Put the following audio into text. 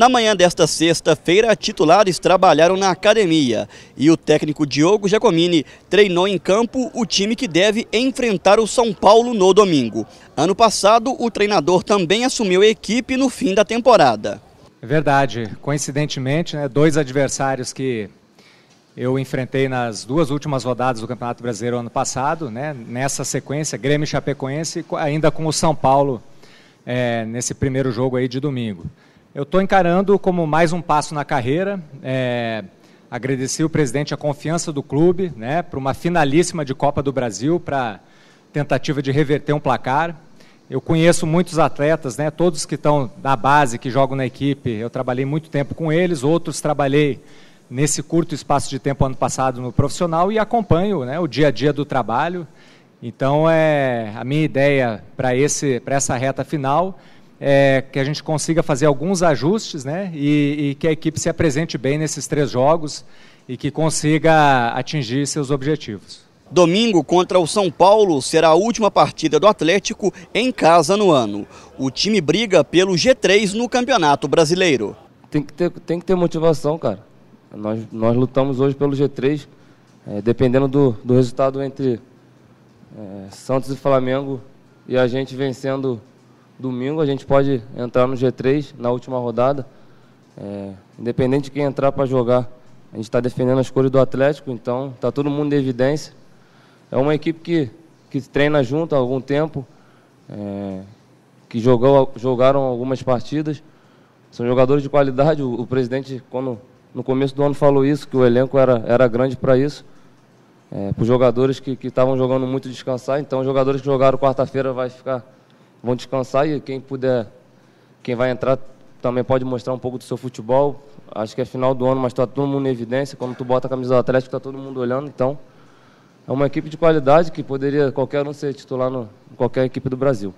Na manhã desta sexta-feira, titulares trabalharam na academia e o técnico Diogo Giacomini treinou em campo o time que deve enfrentar o São Paulo no domingo. Ano passado, o treinador também assumiu a equipe no fim da temporada. É verdade. Coincidentemente, né, dois adversários que eu enfrentei nas duas últimas rodadas do Campeonato Brasileiro ano passado, né, nessa sequência, Grêmio e Chapecoense, ainda com o São Paulo é, nesse primeiro jogo aí de domingo. Eu estou encarando como mais um passo na carreira. É, agradeci o presidente a confiança do clube, né, para uma finalíssima de Copa do Brasil, para tentativa de reverter um placar. Eu conheço muitos atletas, né, todos que estão na base, que jogam na equipe. Eu trabalhei muito tempo com eles, outros trabalhei nesse curto espaço de tempo ano passado no profissional e acompanho né, o dia a dia do trabalho. Então, é, a minha ideia para essa reta final é, que a gente consiga fazer alguns ajustes né, e, e, que a equipe se apresente bem nesses três jogos e que consiga atingir seus objetivos. Domingo contra o São Paulo será a última partida do Atlético em casa no ano. O time briga pelo G3 no Campeonato Brasileiro. Tem que ter, tem que ter motivação, cara. Nós, nós lutamos hoje pelo G3, é, dependendo do, do resultado entre é, Santos e Flamengo e a gente vencendo domingo, a gente pode entrar no G3 na última rodada. É, independente de quem entrar para jogar, a gente está defendendo as cores do Atlético, então está todo mundo em evidência. É uma equipe que, que treina junto há algum tempo, é, que jogou, jogaram algumas partidas. São jogadores de qualidade. O, o, presidente, quando no começo do ano falou isso, que o elenco era, era grande para isso. É, para os jogadores que estavam jogando muito descansar. Então, os jogadores que jogaram quarta-feira vai ficar vão descansar e quem puder, quem vai entrar também pode mostrar um pouco do seu futebol. Acho que é final do ano, mas está todo mundo em evidência. Quando tu bota a camisa do Atlético, está todo mundo olhando. Então, é uma equipe de qualidade que poderia qualquer um ser titular no, em qualquer equipe do Brasil.